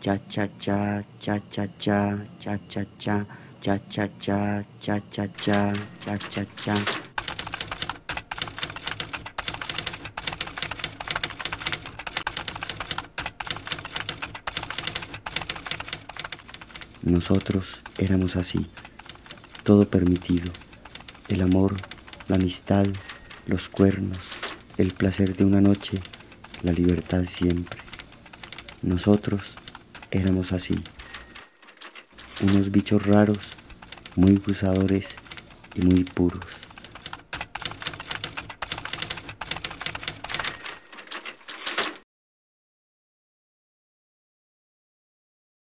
cha cha cha, cha cha cha, cha cha cha, cha cha cha, cha cha cha, cha cha cha. Nosotros éramos así, todo permitido, el amor, la amistad, los cuernos, el placer de una noche, la libertad siempre. Nosotros éramos así, unos bichos raros, muy gozadores y muy puros.